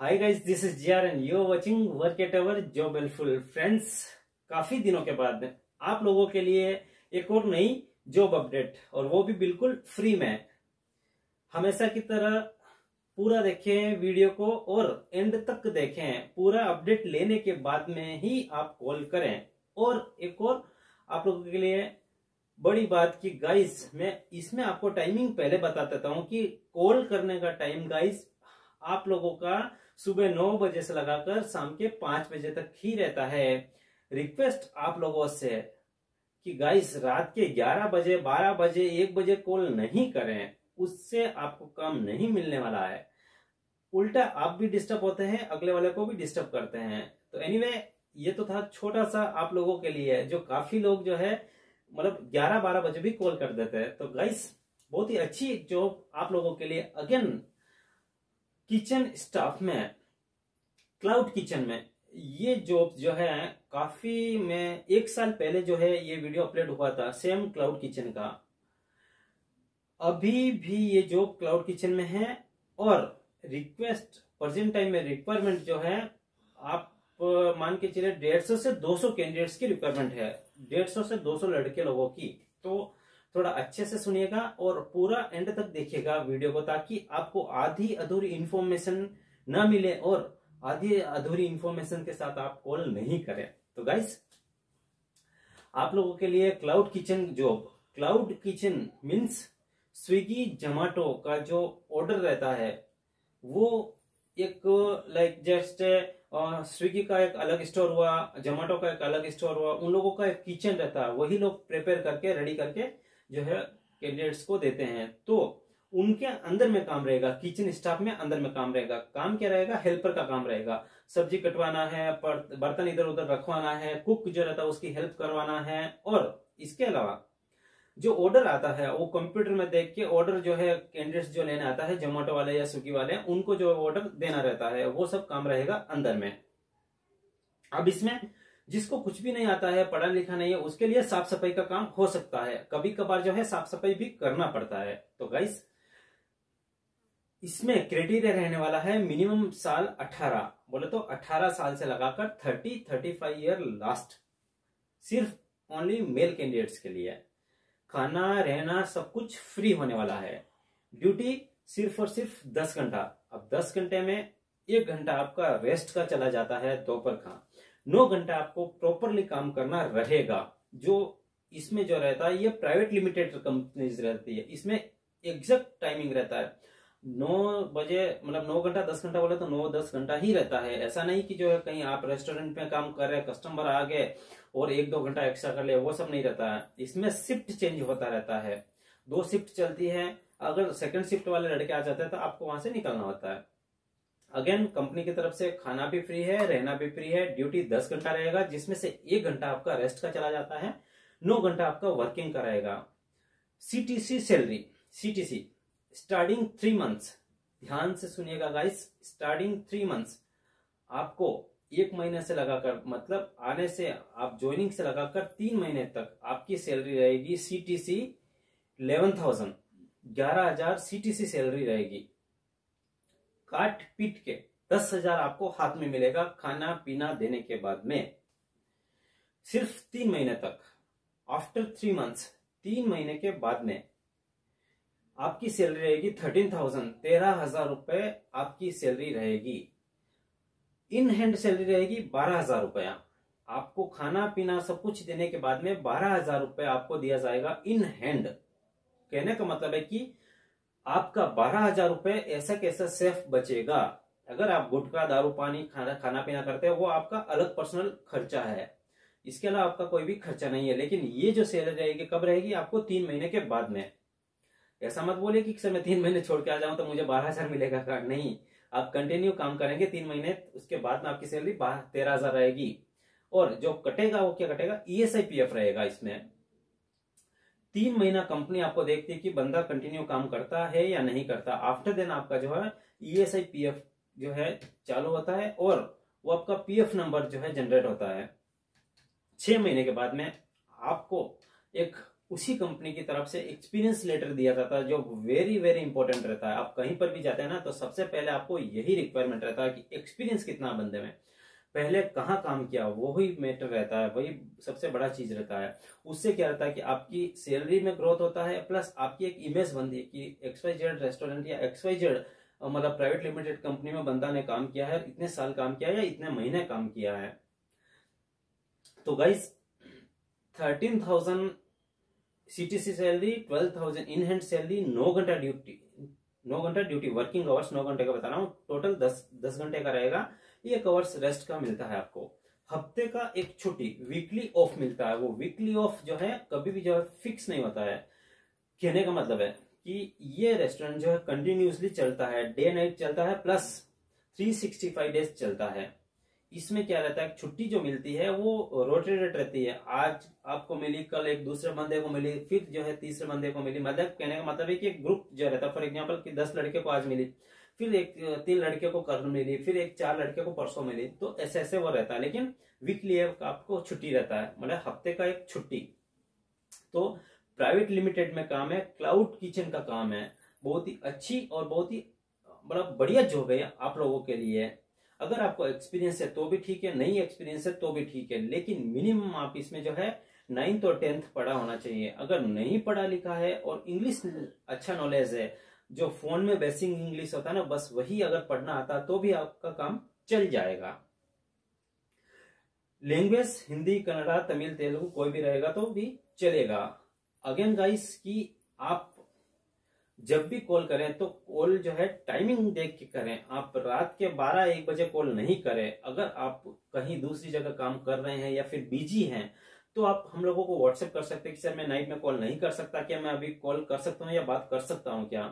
Hi guys this is GR and you watching work at our job helpful friends काफ़ी दिनों के बाद आप लोगों के लिए एक और नई जॉब अपडेट और वो भी बिल्कुल फ्री में हमेशा की तरह पूरा देखें वीडियो को और एंड तक देखें। पूरा अपडेट लेने के बाद में ही आप कॉल करें। और एक और आप लोगों के लिए बड़ी बात की गाइस मैं इसमें आपको टाइमिंग पहले बता देता हूँ कि कॉल करने का टाइम गाइस आप लोगों का सुबह नौ बजे से लगाकर शाम के पाँच बजे तक ही रहता है। रिक्वेस्ट आप लोगों से कि गाइस रात के ग्यारह बजे बारह बजे एक बजे कॉल नहीं करें। उससे आपको काम नहीं मिलने वाला है। उल्टा आप भी डिस्टर्ब होते हैं अगले वाले को भी डिस्टर्ब करते हैं। तो एनीवे anyway, ये तो था छोटा सा आप लोगों के लिए जो काफ़ी लोग जो है मतलब ग्यारह बारह बजे भी कॉल कर देते हैं। तो गाइस बहुत ही अच्छी जॉब आप लोगों के लिए। अगेन किचन स्टाफ में, क्लाउड किचन में, ये जॉब जो है, काफ़ी मैं एक साल पहले जो है ये वीडियो अपलोड हुआ था सेम क्लाउड किचन का। अभी भी ये जॉब क्लाउड किचन में है और रिक्वेस्ट प्रेजेंट टाइम में रिक्वायरमेंट जो है, आप मान के चले डेढ़ सौ से दो सौ कैंडिडेट्स की रिक्वायरमेंट है। डेढ़ सौ से दो सौ लड़के लोगों की। तो थोड़ा अच्छे से सुनिएगा और पूरा एंड तक देखिएगा वीडियो को ताकि आपको आधी अधूरी इंफॉर्मेशन न मिले और आधी अधूरी इन्फॉर्मेशन के साथ आप कॉल नहीं करें। तो गाइस आप लोगों के लिए cloud kitchen job cloud kitchen means Swiggy Zomato का जो ऑर्डर रहता है, वो एक लाइक जस्ट स्विगी का एक अलग स्टोर हुआ जोमेटो का एक अलग स्टोर हुआ, उन लोगों का एक किचन रहता है, वही लोग प्रिपेयर करके रेडी करके जो है कैंडिडेट्स को देते हैं तो उनके अंदर में काम रहेगा किचन स्टाफ में अंदर में काम रहेगा। काम क्या रहेगा? हेल्पर का काम रहेगा। सब्ज़ी कटवाना है बर्तन इधर उधर रखवाना है कुक जो रहता है उसकी हेल्प करवाना है, और इसके अलावा जो ऑर्डर आता है, वो कंप्यूटर में देख के ऑर्डर जो है कैंडिडेट्स जो लेने आता है जोमेटो वाले या स्विगी वाले, उनको जो ऑर्डर देना रहता है, वो सब काम रहेगा अंदर में। अब इसमें जिसको कुछ भी नहीं आता है, पढ़ा लिखा नहीं है, उसके लिए साफ़ सफ़ाई का काम हो सकता है। कभी कभार जो है, साफ़ सफ़ाई भी करना पड़ता है। तो गाइस इसमें क्राइटेरिया रहने वाला है मिनिमम साल 18 बोले तो 18 साल से लगाकर 30 35 ईयर लास्ट सिर्फ़ ओनली मेल कैंडिडेट्स के लिए। खाना, रहना, सब कुछ फ्री होने वाला है। ड्यूटी सिर्फ़ और सिर्फ़ दस घंटा। अब दस घंटे में एक घंटा आपका रेस्ट का चला जाता है दोपहर का। नौ घंटा आपको प्रॉपरली काम करना रहेगा। जो इसमें जो रहता है, ये प्राइवेट लिमिटेड कंपनीज़ रहती है। इसमें एग्जैक्ट टाइमिंग रहता है। नौ बजे मतलब नौ घंटा, दस घंटा बोले तो नौ, दस घंटा ही रहता है। ऐसा नहीं कि जो है कहीं आप रेस्टोरेंट में काम कर रहे कस्टमर आ गए और एक दो घंटा एक्स्ट्रा कर ले, वो सब नहीं रहता है। इसमें शिफ्ट चेंज होता रहता है। दो शिफ्ट चलती है। अगर सेकंड शिफ्ट वाले लड़के आ जाते हैं तो आपको वहाँ से निकलना होता है। अगेन कंपनी की तरफ़ से खाना भी फ्री है, रहना भी फ्री है ड्यूटी दस घंटा रहेगा, जिसमें से एक घंटा आपका रेस्ट का चला जाता है, नौ घंटा आपका वर्किंग का रहेगा। CTC salary CTC starting three months ध्यान से सुनिएगा गाइस स्टार्टिंग थ्री मंथ्स आपको एक महीने से लगाकर मतलब आने से, आप ज्वाइनिंग से लगाकर तीन महीने तक आपकी सैलरी रहेगी सीटीसी इलेवन थाउज़ेंड ग्यारह हज़ार सीटीसी सैलरी रहेगी। काट पीट के दस हज़ार आपको हाथ में मिलेगा खाना पीना देने के बाद में। सिर्फ़ तीन महीने तक। आफ्टर थ्री मंथ्स तीन महीने के बाद में आपकी सैलरी रहेगी थर्टीन थाउज़ेंड तेरह हज़ार रुपए आपकी सैलरी रहेगी। इन हैंड सैलरी रहेगी बारह हज़ार रुपया आपको खाना पीना सब कुछ देने के बाद में बारह हज़ार रुपए आपको दिया जाएगा इन हैंड कहने का मतलब है कि आपका बारह हज़ार रुपए ऐसा कैसा सेफ़ बचेगा। अगर आप गुटखा, दारू, पानी, खाना खाना पीना करते हैं, वो आपका अलग पर्सनल खर्चा है। इसके अलावा आपका कोई भी खर्चा नहीं है, लेकिन ये जो सैलरी रहेगी, कब रहेगी? आपको तीन महीने के बाद में। ऐसा मत बोले कि सर मैं तीन महीने छोड़ के आ जाऊँ तो मुझे बारह हज़ार मिलेगा। नहीं, आप कंटिन्यू काम करेंगे तीन महीने, उसके बाद में आपकी सैलरी तेरह हज़ार रहेगी। और जो कटेगा, वो क्या कटेगा? ईएसआई पीएफ रहेगा इसमें। तीन महीना कंपनी आपको देखती है कि बंदा कंटिन्यू काम करता है या नहीं करता। आफ्टर देन आपका जो है ईएसआई पीएफ जो है चालू होता है और वो आपका पीएफ नंबर जो है जनरेट होता है। छह महीने के बाद में आपको एक उसी कंपनी की तरफ़ से एक्सपीरियंस लेटर दिया जाता है जो वेरी वेरी इंपॉर्टेंट रहता है। आप कहीं पर भी जाते हैं ना तो सबसे पहले आपको यही रिक्वायरमेंट रहता है कि एक्सपीरियंस कितना बंदे में। पहले कहाँ काम किया, वही मैटर रहता है, वही सबसे बड़ा चीज़ रहता है। उससे क्या रहता है कि आपकी सैलरी में ग्रोथ होता है प्लस आपकी एक इमेज बनती है कि एक्स वाई जेड रेस्टोरेंट या एक्स वाई जेड मतलब प्राइवेट लिमिटेड कंपनी में बंदा ने काम किया है इतने साल काम किया है या इतने महीने काम किया है। तो guys thirteen thousand CTC salary twelve thousand in hand salary नौ घंटा ड्यूटी नौ घंटा ड्यूटी वर्किंग आवर्स नौ घंटे का बता रहा हूँ टोटल दस दस घंटे का रहेगा। एक आवर्स रेस्ट का मिलता है आपको। हफ़्ते का एक छुट्टी वीकली ऑफ़ मिलता है। वो वीकली ऑफ़ जो है, कभी भी जो है फिक्स नहीं होता है। कहने का मतलब है कि ये रेस्टोरेंट जो है कंटिन्यूसली चलता है। डे नाइट चलता है प्लस 365 डेज़ चलता है। इसमें क्या रहता है छुट्टी जो मिलती है, वो रोटेटेड रहती है। आज आपको मिली, कल एक दूसरे बंदे को मिली, फिर जो है तीसरे बंदे को मिली। मतलब कहने का मतलब है कि एक ग्रुप जो रहता है। फॉर एग्ज़ाम्पल कि दस लड़के को आज मिली। फिर एक तीन लड़के को कल मिली, फिर एक चार लड़के को परसों मिली तो ऐसे ऐसे वो रहता है, लेकिन वीकली आपको छुट्टी रहता है मतलब हफ़्ते का एक छुट्टी। तो प्राइवेट लिमिटेड में काम है, क्लाउड किचन का काम है, बहुत ही अच्छी और बहुत ही बड़ा बढ़िया जॉब है आप लोगों के लिए। अगर आपको एक्सपीरियंस है तो भी ठीक है, नहीं एक्सपीरियंस है तो भी ठीक है, लेकिन मिनिमम आप इसमें जो है नाइन्थ और टेंथ पढ़ा होना चाहिए। अगर नहीं पढ़ा लिखा है और इंग्लिश अच्छा नॉलेज है जो फ़ोन में बेसिक इंग्लिश होता है ना, बस वही अगर पढ़ना आता तो भी आपका काम चल जाएगा। लैंग्वेज हिंदी, कन्नड़ा, तमिल, तेलुगु कोई भी रहेगा तो भी चलेगा। अगेन गाइस कि आप जब भी कॉल करें तो कॉल जो है टाइमिंग देख के करें। आप रात के 12 एक बजे कॉल नहीं करें। अगर आप कहीं दूसरी जगह काम कर रहे हैं या फिर बिज़ी हैं तो आप हम लोगों को व्हाट्सएप कर सकते हैं कि, सर, मैं नाइट में कॉल नहीं कर सकता। क्या मैं अभी कॉल कर सकता हूँ या बात कर सकता हूँ क्या?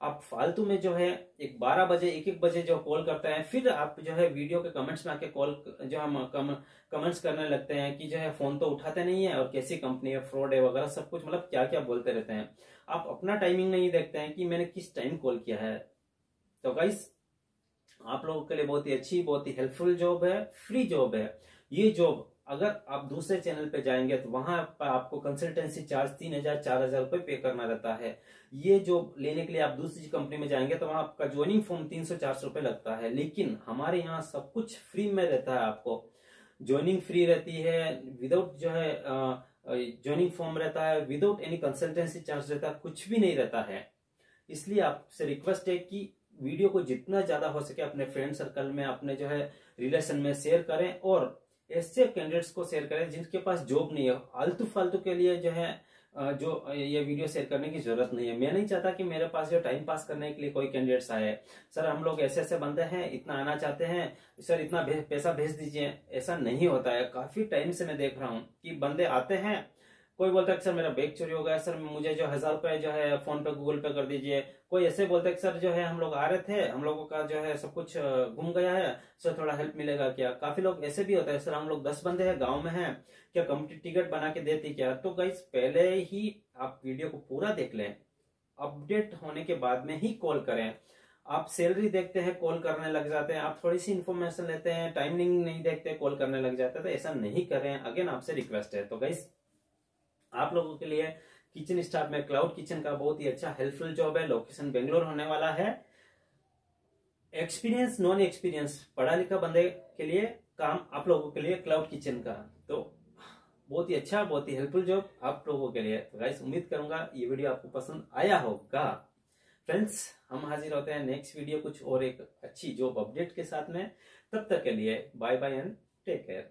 आप फालतू में जो है एक बारह बजे एक एक बजे जो कॉल करते हैं फिर आप जो है वीडियो के कमेंट्स में आके कॉल जो हम कम, कमेंट्स करने लगते हैं कि जो है फ़ोन तो उठाते नहीं है और कैसी कंपनी है फ्रॉड है वगैरह सब कुछ मतलब क्या क्या बोलते रहते हैं। आप अपना टाइमिंग नहीं देखते हैं कि मैंने किस टाइम कॉल किया है। तो गाइस आप लोगों के लिए बहुत ही अच्छी बहुत ही हेल्पफुल जॉब है फ्री जॉब है। ये जॉब अगर आप दूसरे चैनल पे जाएँगे तो वहाँ पर आपको कंसल्टेंसी चार्ज तीन हज़ार, चार हज़ार रुपए पे करना रहता है। ये जो लेने के लिए आप दूसरी कंपनी में जाएँगे तो वहाँ आपका ज्वाइनिंग फॉर्म तीन सौ, चार सौ रुपए लगता है। लेकिन हमारे यहाँ सब कुछ फ्री में रहता है आपको। ज्वाइनिंग फ्री रहती है विदाउट जो है ज्वाइनिंग फॉर्म रहता है विदाउट एनी कंसल्टेंसी चार्ज रहता है, कुछ भी नहीं रहता है। इसलिए आपसे रिक्वेस्ट है कि वीडियो को जितना ज़्यादा हो सके अपने फ्रेंड सर्कल में, अपने जो है रिलेशन में शेयर करें और ऐसे कैंडिडेट्स को शेयर करें जिनके पास जॉब नहीं है। आलतू फालतू के लिए जो है जो ये वीडियो शेयर करने की ज़रूरत नहीं है। मैं नहीं चाहता कि मेरे पास जो टाइम पास करने के लिए कोई कैंडिडेट्स आए। सर, हम लोग ऐसे ऐसे बंदे हैं, इतना आना चाहते हैं, सर, इतना पैसा भेज दीजिए। ऐसा नहीं होता है। काफ़ी टाइम से मैं देख रहा हूँ कि बंदे आते हैं कोई बोलता है सर मेरा बैग चोरी हो गया, सर मुझे जो हज़ार रुपए जो है फ़ोन पे, गूगल पे कर दीजिए। कोई ऐसे बोलता है सर जो है हम लोग आ रहे थे, हम लोगों का जो है सब कुछ घूम गया है, सर थोड़ा हेल्प मिलेगा क्या? काफ़ी लोग ऐसे भी होता है, सर हम लोग दस बंदे हैं, गाँव में है, क्या कम्युनिटी टिकट बना के देती क्या? तो गाइस पहले ही आप वीडियो को पूरा देख लें अपडेट होने के बाद में ही कॉल करें। आप सैलरी देखते हैं कॉल करने लग जाते हैं, आप थोड़ी सी इन्फॉर्मेशन लेते हैं टाइमिंग नहीं देखते कॉल करने लग जाते हैं तो ऐसा नहीं करें। अगेन आपसे रिक्वेस्ट है। तो गाइस आप लोगों के लिए किचन स्टाफ में, क्लाउड किचन का बहुत ही अच्छा हेल्पफुल जॉब है। लोकेशन बेंगलोर होने वाला है। एक्सपीरियंस नॉन एक्सपीरियंस पढ़ा लिखा बंदे के लिए काम आप लोगों के लिए क्लाउड किचन का। तो बहुत ही अच्छा बहुत ही हेल्पफुल जॉब आप लोगों के लिए। तो गाइस उम्मीद करूँगा ये वीडियो आपको पसंद आया होगा। फ्रेंड्स हम हाजिर होते हैं नेक्स्ट वीडियो कुछ और एक अच्छी जॉब अपडेट के साथ में। तब तक के लिए bye bye and take care